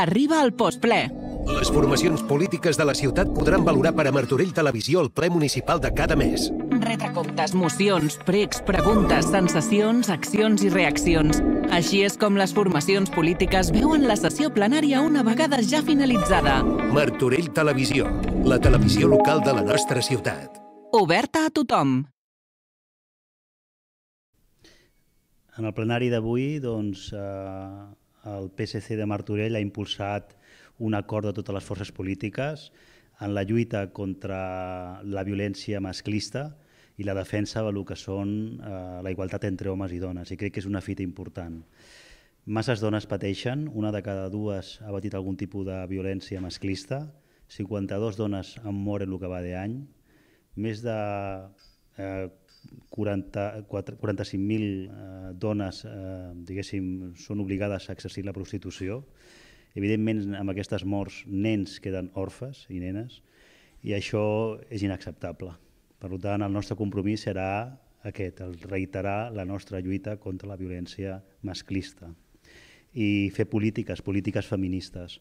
arriba al postple. Les formacions polítiques de la ciutat podran valorar per a Martorell Televisió el ple municipal de cada mes. Retracomptes, mocions, pregs, preguntes, sensacions, accions i reaccions. Així és com les formacions polítiques veuen la sessió plenària una vegada ja finalitzada. Martorell Televisió, la televisió local de la nostra ciutat. Oberta a tothom. En el plenari d'avui, doncs, eh, el PSC de Martorell ha impulsat un acord de totes les forces polítiques en la lluita contra la violència masclista i la defensa del que són eh, la igualtat entre homes i dones. I crec que és una fita important. Masses dones pateixen, una de cada dues ha patit algun tipus de violència masclista, 52 dones han mort en el que va d'any, més de eh, 45.000 eh, dones eh, diguéssim, són obligades a exercir la prostitució. Evidentment, amb aquestes morts, nens queden orfes i nenes, i això és inacceptable. Per tant, el nostre compromís serà aquest, el reiterar la nostra lluita contra la violència masclista i fer polítiques, polítiques feministes.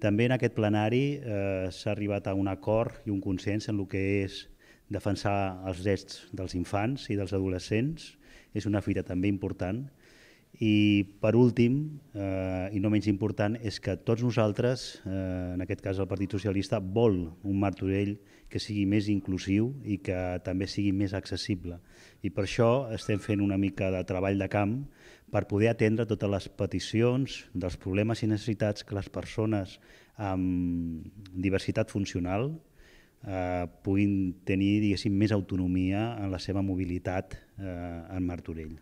També en aquest plenari eh, s'ha arribat a un acord i un consens en el que és defensar els drets dels infants i dels adolescents, és una fita també important. I per últim, eh, i no menys important, és que tots nosaltres, eh, en aquest cas el Partit Socialista, vol un Martorell que sigui més inclusiu i que també sigui més accessible. I per això estem fent una mica de treball de camp per poder atendre totes les peticions dels problemes i necessitats que les persones amb diversitat funcional eh, puguin tenir diguéssim, més autonomia en la seva mobilitat eh, en Martorell.